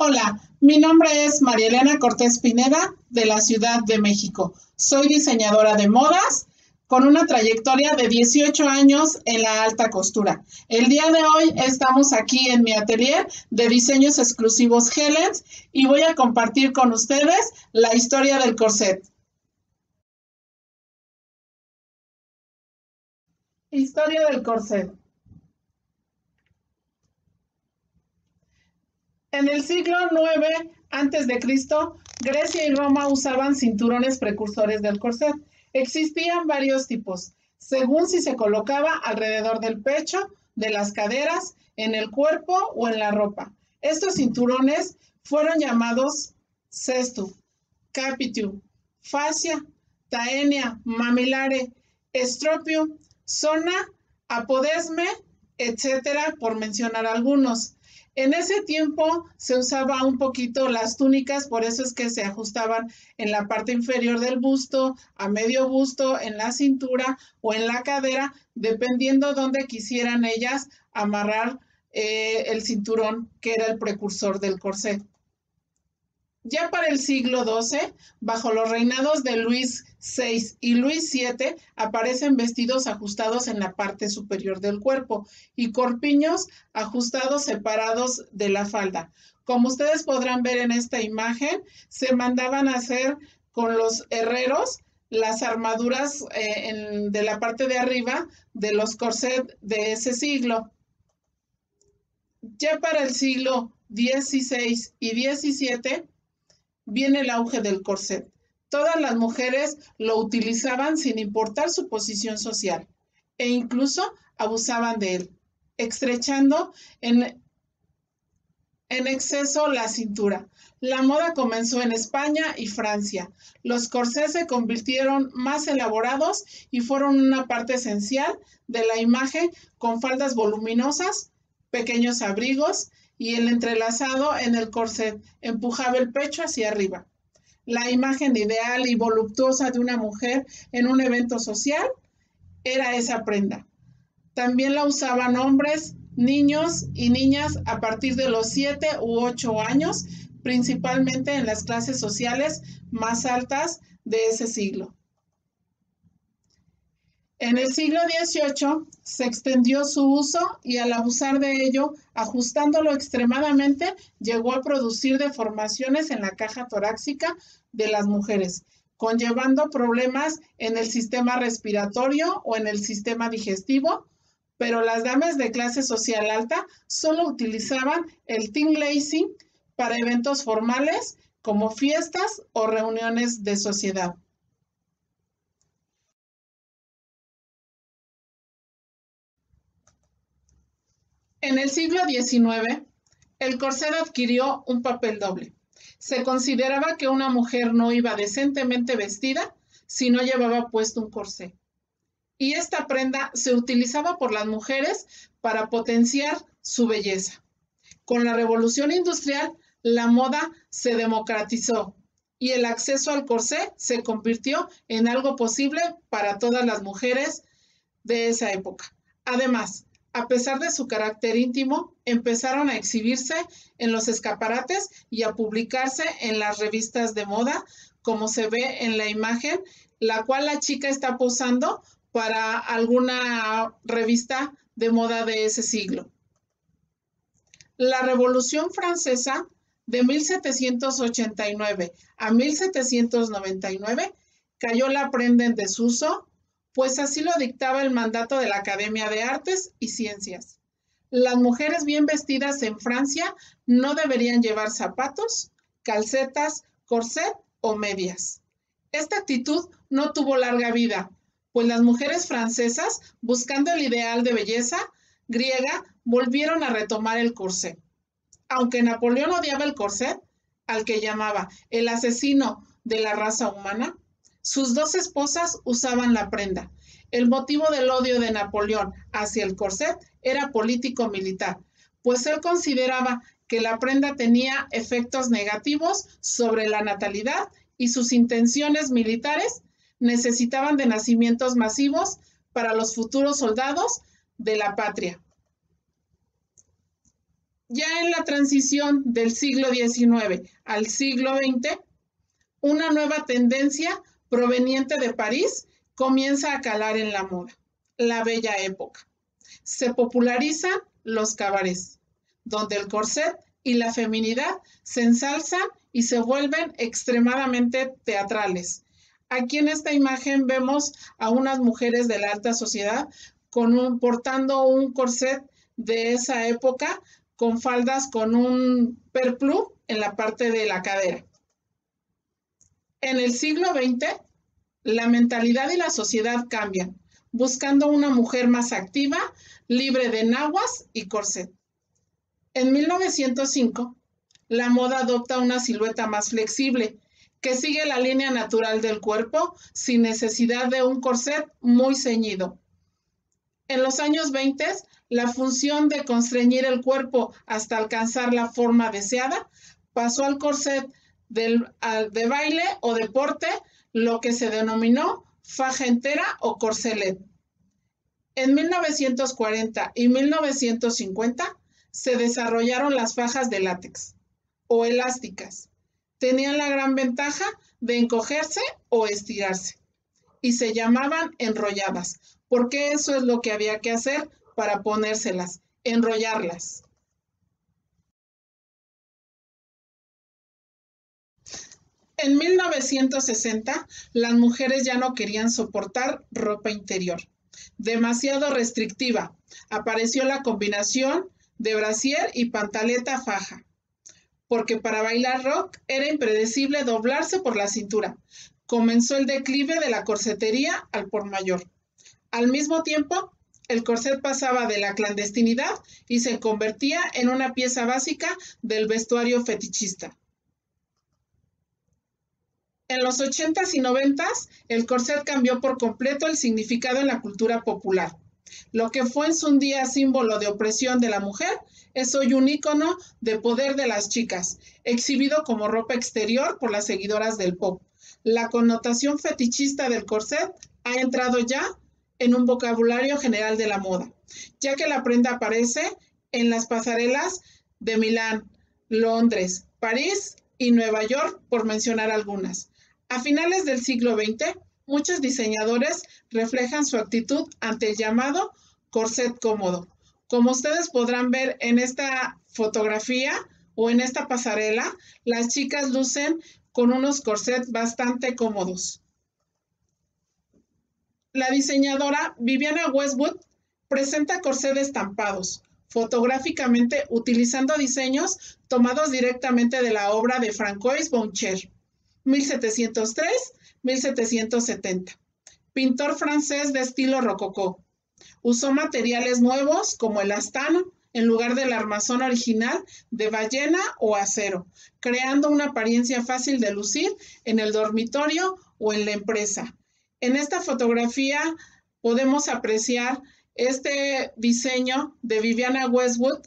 Hola, mi nombre es María Elena Cortés Pineda de la Ciudad de México. Soy diseñadora de modas con una trayectoria de 18 años en la alta costura. El día de hoy estamos aquí en mi atelier de diseños exclusivos Helens y voy a compartir con ustedes la historia del corset. Historia del corset. En el siglo IX a.C., Grecia y Roma usaban cinturones precursores del corset. Existían varios tipos, según si se colocaba alrededor del pecho, de las caderas, en el cuerpo o en la ropa. Estos cinturones fueron llamados cestu, capitu, fascia, taenia, mamilare, estropium, zona, apodesme, etcétera, por mencionar algunos. En ese tiempo se usaba un poquito las túnicas, por eso es que se ajustaban en la parte inferior del busto, a medio busto, en la cintura o en la cadera, dependiendo dónde quisieran ellas amarrar eh, el cinturón, que era el precursor del corsé. Ya para el siglo XII, bajo los reinados de Luis VI y Luis VII, aparecen vestidos ajustados en la parte superior del cuerpo y corpiños ajustados separados de la falda. Como ustedes podrán ver en esta imagen, se mandaban a hacer con los herreros las armaduras eh, de la parte de arriba de los corsets de ese siglo. Ya para el siglo XVI y XVII, viene el auge del corset. Todas las mujeres lo utilizaban sin importar su posición social e incluso abusaban de él, estrechando en, en exceso la cintura. La moda comenzó en España y Francia. Los corsés se convirtieron más elaborados y fueron una parte esencial de la imagen con faldas voluminosas, pequeños abrigos y el entrelazado en el corset empujaba el pecho hacia arriba. La imagen ideal y voluptuosa de una mujer en un evento social era esa prenda. También la usaban hombres, niños y niñas a partir de los 7 u 8 años, principalmente en las clases sociales más altas de ese siglo. En el siglo XVIII se extendió su uso y al abusar de ello, ajustándolo extremadamente, llegó a producir deformaciones en la caja torácica de las mujeres, conllevando problemas en el sistema respiratorio o en el sistema digestivo, pero las damas de clase social alta solo utilizaban el tin lacing para eventos formales como fiestas o reuniones de sociedad. En el siglo XIX, el corset adquirió un papel doble. Se consideraba que una mujer no iba decentemente vestida si no llevaba puesto un corsé. Y esta prenda se utilizaba por las mujeres para potenciar su belleza. Con la revolución industrial, la moda se democratizó y el acceso al corsé se convirtió en algo posible para todas las mujeres de esa época. Además, a pesar de su carácter íntimo, empezaron a exhibirse en los escaparates y a publicarse en las revistas de moda, como se ve en la imagen, la cual la chica está posando para alguna revista de moda de ese siglo. La Revolución Francesa de 1789 a 1799 cayó la prenda en desuso pues así lo dictaba el mandato de la Academia de Artes y Ciencias. Las mujeres bien vestidas en Francia no deberían llevar zapatos, calcetas, corset o medias. Esta actitud no tuvo larga vida, pues las mujeres francesas, buscando el ideal de belleza griega, volvieron a retomar el corset. Aunque Napoleón odiaba el corset, al que llamaba el asesino de la raza humana, sus dos esposas usaban la prenda. El motivo del odio de Napoleón hacia el corset era político-militar, pues él consideraba que la prenda tenía efectos negativos sobre la natalidad y sus intenciones militares necesitaban de nacimientos masivos para los futuros soldados de la patria. Ya en la transición del siglo XIX al siglo XX, una nueva tendencia proveniente de París comienza a calar en la moda, la bella época. Se popularizan los cabarets, donde el corset y la feminidad se ensalzan y se vuelven extremadamente teatrales. Aquí en esta imagen vemos a unas mujeres de la alta sociedad con portando un corset de esa época con faldas con un perplú en la parte de la cadera. En el siglo XX, la mentalidad y la sociedad cambian, buscando una mujer más activa, libre de naguas y corset. En 1905, la moda adopta una silueta más flexible, que sigue la línea natural del cuerpo sin necesidad de un corset muy ceñido. En los años 20, la función de constreñir el cuerpo hasta alcanzar la forma deseada pasó al corset de baile o deporte, lo que se denominó faja entera o corselet. En 1940 y 1950 se desarrollaron las fajas de látex o elásticas. Tenían la gran ventaja de encogerse o estirarse y se llamaban enrolladas, porque eso es lo que había que hacer para ponérselas, enrollarlas. En 1960, las mujeres ya no querían soportar ropa interior, demasiado restrictiva. Apareció la combinación de brasier y pantaleta faja, porque para bailar rock era impredecible doblarse por la cintura. Comenzó el declive de la corsetería al por mayor. Al mismo tiempo, el corset pasaba de la clandestinidad y se convertía en una pieza básica del vestuario fetichista. En los 80s y 90s, el corset cambió por completo el significado en la cultura popular. Lo que fue en su día símbolo de opresión de la mujer es hoy un ícono de poder de las chicas, exhibido como ropa exterior por las seguidoras del pop. La connotación fetichista del corset ha entrado ya en un vocabulario general de la moda, ya que la prenda aparece en las pasarelas de Milán, Londres, París y Nueva York, por mencionar algunas. A finales del siglo XX, muchos diseñadores reflejan su actitud ante el llamado corset cómodo. Como ustedes podrán ver en esta fotografía o en esta pasarela, las chicas lucen con unos corsets bastante cómodos la diseñadora Viviana Westwood presenta corsés estampados fotográficamente utilizando diseños tomados directamente de la obra de Francois Boncher, 1703-1770, pintor francés de estilo rococó. Usó materiales nuevos como el astano en lugar del armazón original de ballena o acero, creando una apariencia fácil de lucir en el dormitorio o en la empresa, en esta fotografía podemos apreciar este diseño de Viviana Westwood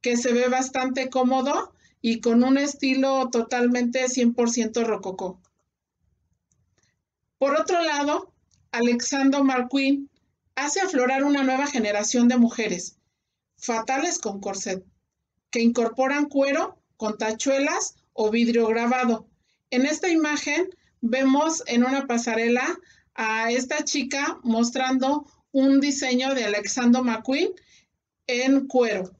que se ve bastante cómodo y con un estilo totalmente 100% rococó. Por otro lado, Alexander McQueen hace aflorar una nueva generación de mujeres, fatales con corset, que incorporan cuero con tachuelas o vidrio grabado. En esta imagen vemos en una pasarela a esta chica mostrando un diseño de Alexander McQueen en cuero.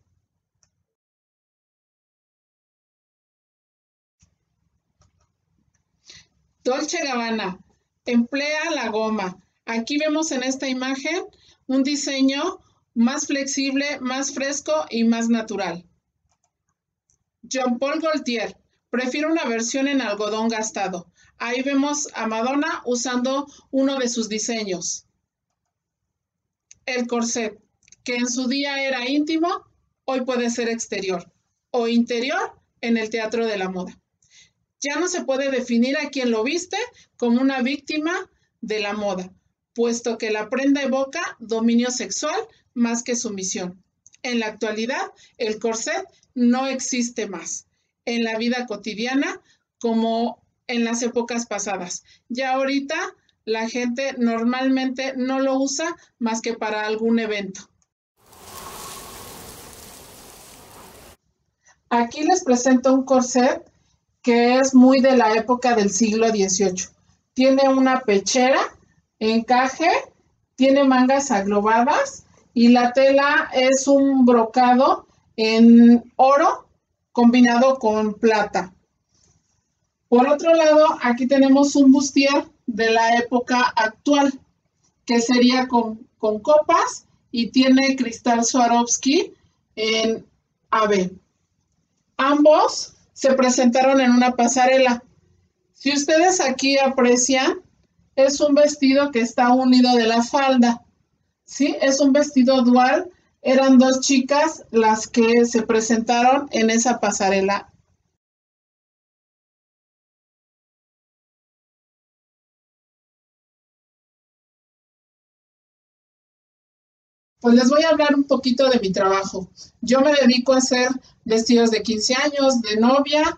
Dolce Gabbana emplea la goma. Aquí vemos en esta imagen un diseño más flexible, más fresco y más natural. Jean Paul Gaultier prefiere una versión en algodón gastado. Ahí vemos a Madonna usando uno de sus diseños. El corset, que en su día era íntimo, hoy puede ser exterior o interior en el teatro de la moda. Ya no se puede definir a quien lo viste como una víctima de la moda, puesto que la prenda evoca dominio sexual más que sumisión. En la actualidad, el corset no existe más en la vida cotidiana como en las épocas pasadas. Ya ahorita la gente normalmente no lo usa más que para algún evento. Aquí les presento un corset que es muy de la época del siglo XVIII. Tiene una pechera, encaje, tiene mangas aglobadas y la tela es un brocado en oro combinado con plata. Por otro lado, aquí tenemos un bustier de la época actual, que sería con, con copas y tiene cristal Swarovski en AB. Ambos se presentaron en una pasarela. Si ustedes aquí aprecian, es un vestido que está unido de la falda. ¿Sí? Es un vestido dual. Eran dos chicas las que se presentaron en esa pasarela Pues les voy a hablar un poquito de mi trabajo. Yo me dedico a hacer vestidos de 15 años, de novia,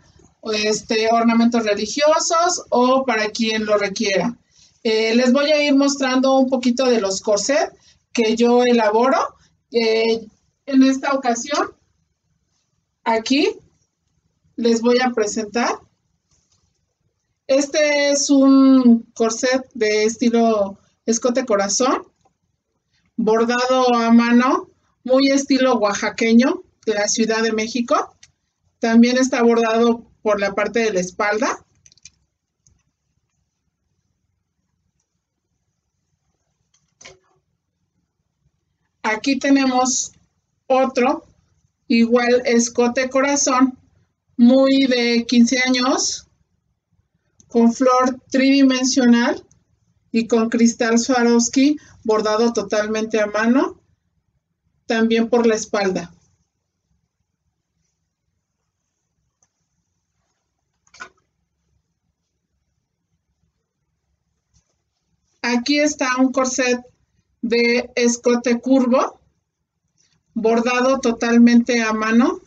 este, ornamentos religiosos o para quien lo requiera. Eh, les voy a ir mostrando un poquito de los corsets que yo elaboro. Eh, en esta ocasión, aquí les voy a presentar. Este es un corset de estilo escote corazón bordado a mano, muy estilo oaxaqueño de la Ciudad de México. También está bordado por la parte de la espalda. Aquí tenemos otro, igual escote corazón, muy de 15 años, con flor tridimensional y con cristal Swarovski bordado totalmente a mano, también por la espalda. Aquí está un corset de escote curvo, bordado totalmente a mano,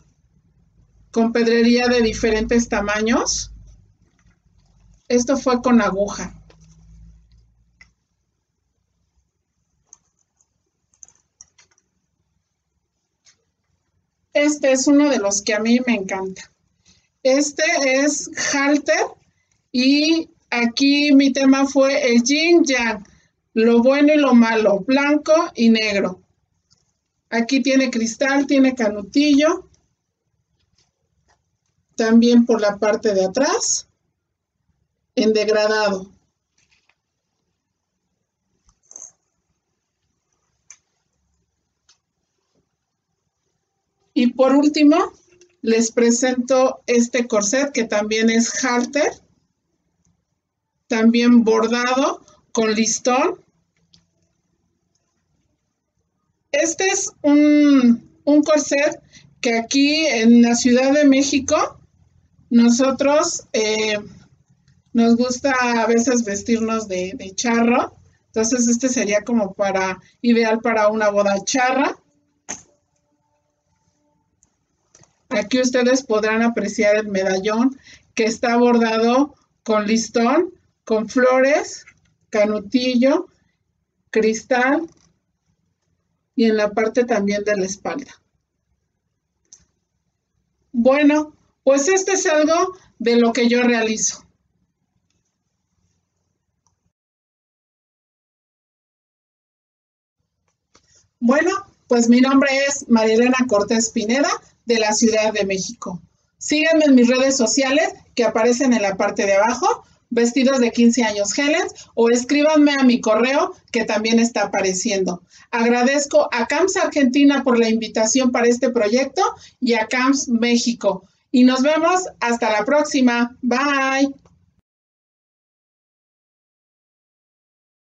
con pedrería de diferentes tamaños. Esto fue con aguja. Este es uno de los que a mí me encanta. Este es halter y aquí mi tema fue el yin yang, lo bueno y lo malo, blanco y negro. Aquí tiene cristal, tiene canutillo, también por la parte de atrás, en degradado. Y por último, les presento este corset que también es halter, también bordado con listón. Este es un, corset que aquí en la Ciudad de México nosotros eh, nos gusta a veces vestirnos de, de charro. Entonces este sería como para, ideal para una boda charra. Aquí ustedes podrán apreciar el medallón que está bordado con listón, con flores, canutillo, cristal y en la parte también de la espalda. Bueno, pues este es algo de lo que yo realizo. Bueno, pues mi nombre es Marilena Cortés Pineda de la Ciudad de México. Síganme en mis redes sociales que aparecen en la parte de abajo, vestidos de 15 años Helen, o escríbanme a mi correo que también está apareciendo. Agradezco a CAMS Argentina por la invitación para este proyecto y a CAMS México. Y nos vemos hasta la próxima. Bye.